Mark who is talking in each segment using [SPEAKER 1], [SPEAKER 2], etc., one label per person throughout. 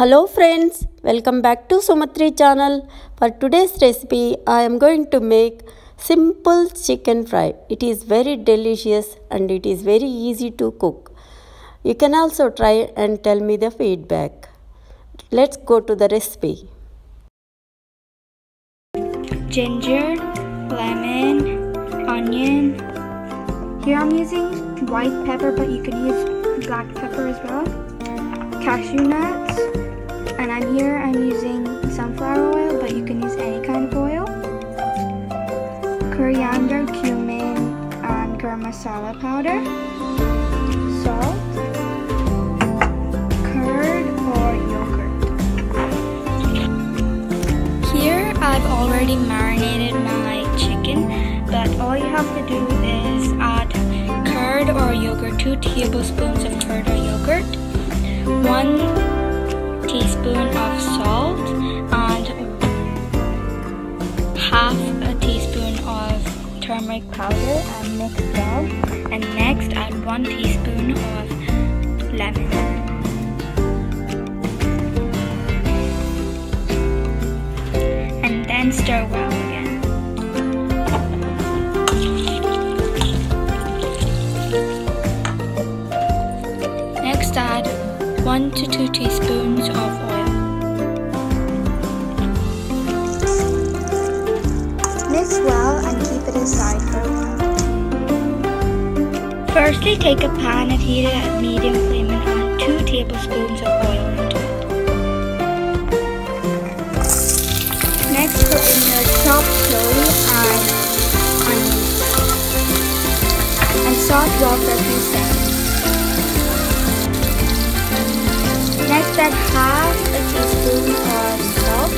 [SPEAKER 1] Hello friends, welcome back to Sumatri channel. For today's recipe, I am going to make simple chicken fry. It is very delicious and it is very easy to cook. You can also try and tell me the feedback. Let's go to the recipe.
[SPEAKER 2] Ginger, lemon, onion. Here I'm using white pepper, but you can use black pepper as well. Cashew nuts, and I'm here I'm using sunflower oil, but you can use any kind of oil. Coriander, cumin, and garam masala powder. Salt, curd or yogurt. Here I've already marinated my chicken, but all you have to do is add curd or yogurt, 2 tablespoons of curd or yogurt, 1 teaspoon of salt and half a teaspoon of turmeric powder and mix well. And next add 1 teaspoon of lemon. And then stir well 1 to 2 teaspoons of oil. Mix well and keep it aside for a while. Firstly, take a pan and heat it at medium flame and add 2 tablespoons of oil into it. Next, put in your chopped chili and onions and saute well for a few seconds. Next add half a teaspoon of salt.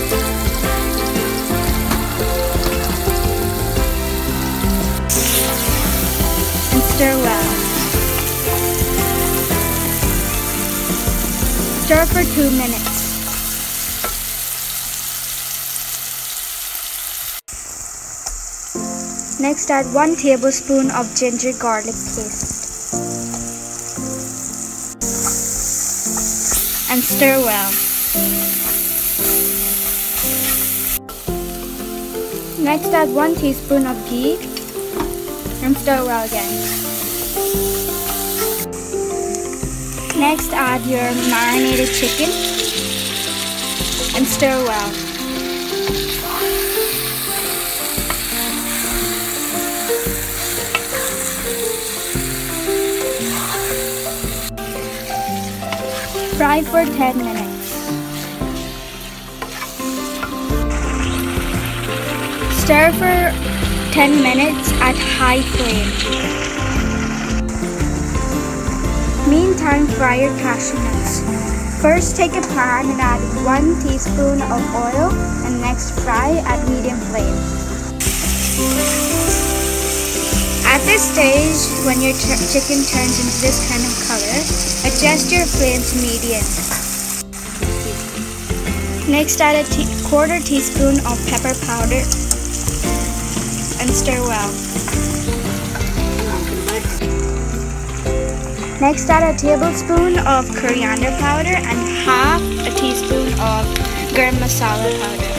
[SPEAKER 2] And stir well. Stir for two minutes. Next add one tablespoon of ginger garlic paste. And stir well. Next add 1 teaspoon of ghee and stir well again. Next add your marinated chicken and stir well. Fry for 10 minutes. Stir for 10 minutes at high flame. Meantime, fry your cashew nuts. First, take a pan and add 1 teaspoon of oil and next fry at medium flame. At this stage, when your chicken turns into this kind of color, adjust your flame to medium. Next add a te quarter teaspoon of pepper powder and stir well. Next add a tablespoon of coriander powder and half a teaspoon of garam masala powder.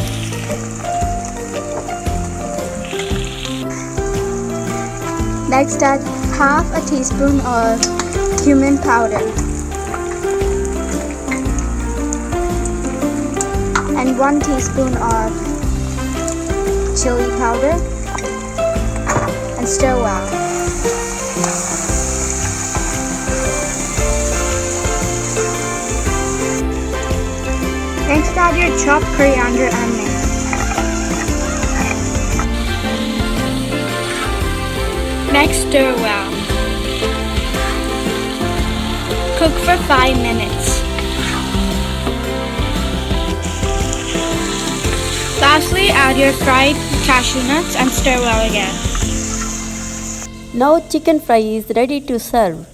[SPEAKER 2] Next add half a teaspoon of cumin powder and 1 teaspoon of chili powder and stir well. Next add your chopped coriander and mix. Next stir well. Cook for 5 minutes. Lastly, add your fried cashew nuts and stir well again.
[SPEAKER 1] Now chicken fry is ready to serve.